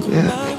fucking yeah.